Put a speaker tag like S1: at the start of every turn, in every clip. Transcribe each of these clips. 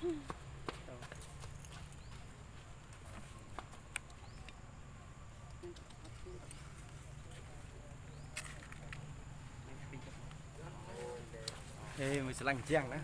S1: Ê, mình sẽ lành chàng đó.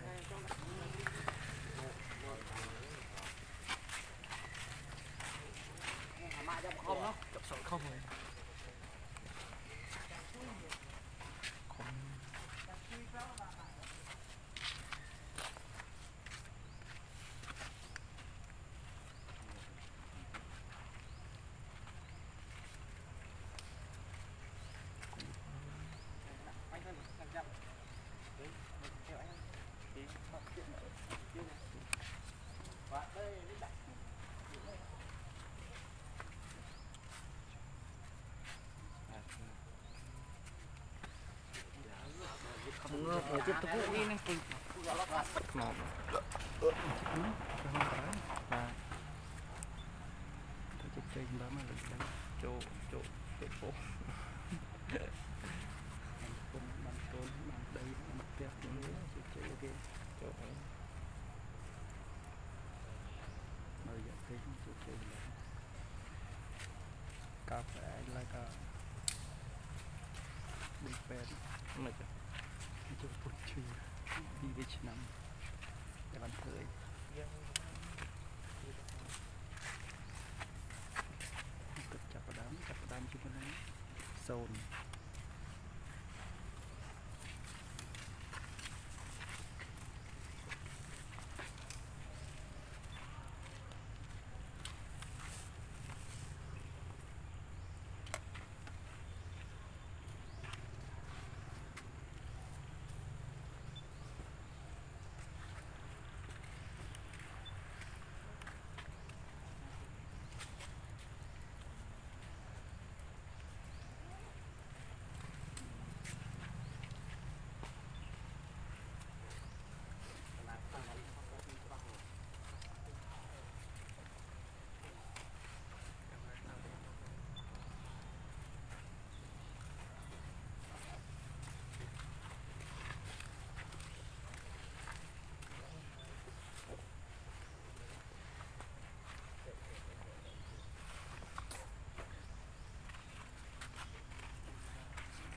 S1: ងើបជិតទៅពួកនេះណាពេញខ្នងបាទទៅជិតពេញដល់មកលើកចូលចូលចូលពោះគុំបានកូនបានដីបានផ្ទះនេះជិតចូលគេចូលហើយនៅយកពេញជិតចូលដល់កាហ្វេឡើយក៏ឌីពេតមិនចាចូលពុតឈឺ ពីវាឆ្នាំតែបានធ្វើអីទឹកចាប់ផ្ដើមចាប់ផ្ដើមជាមួយនឹងសូន្យ